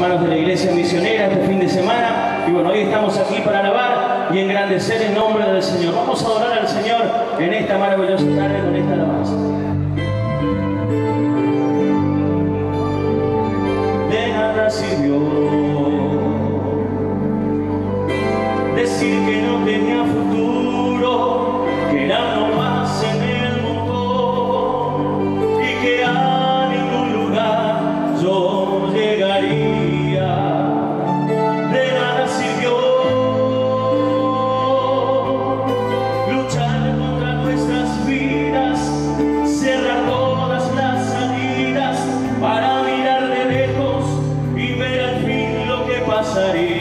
hermanos de la iglesia misionera este fin de semana. Y bueno, hoy estamos aquí para alabar y engrandecer el nombre del Señor. Vamos a adorar al Señor en esta maravillosa tarde con esta alabanza.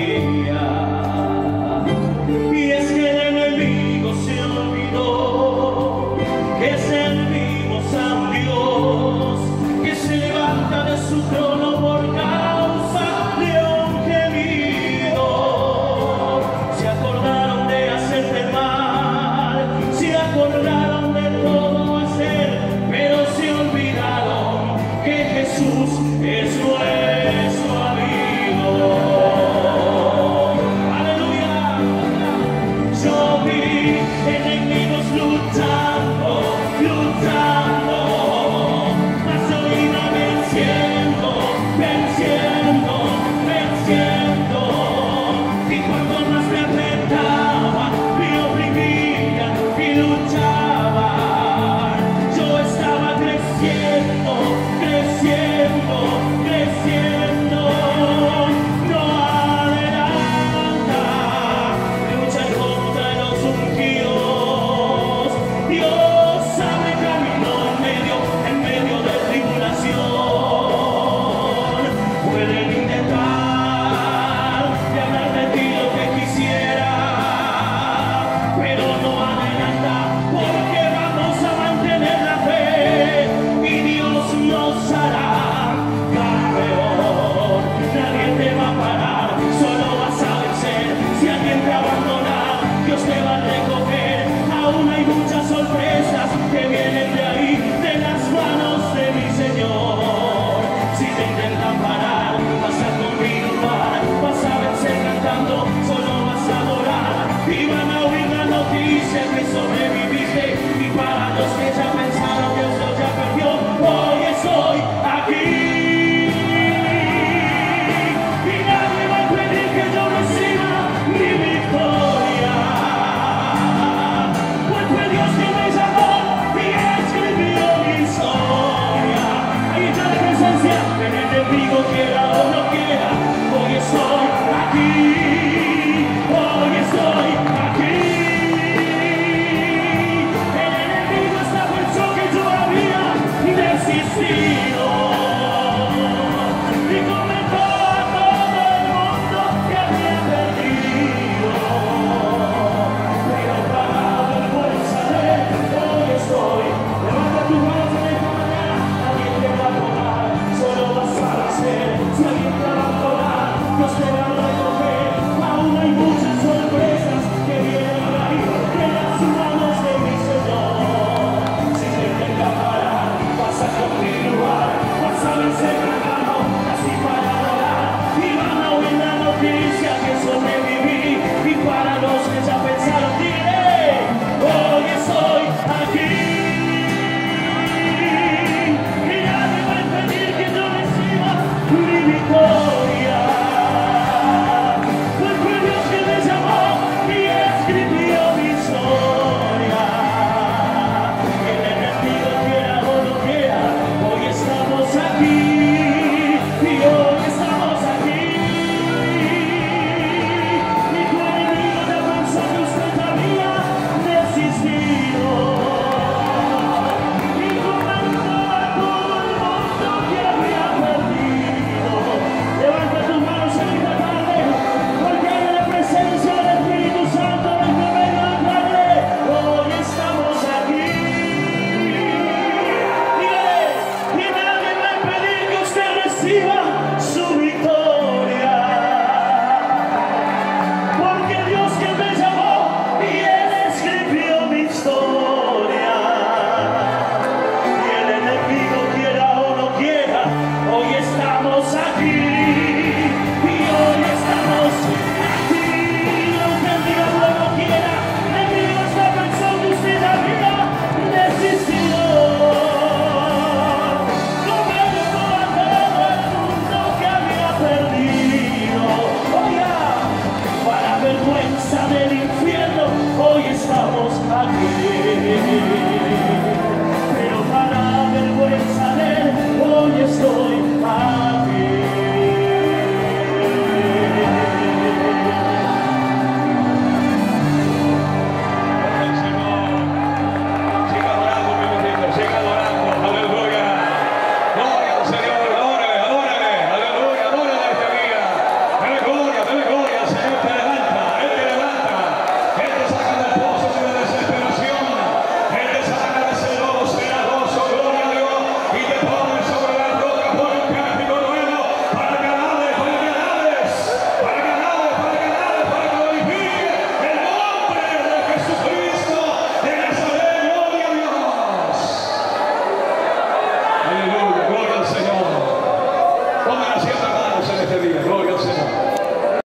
areia. Y para los que ya pensaron que eso ya perdió, hoy es hoy. Viva! Yahweh.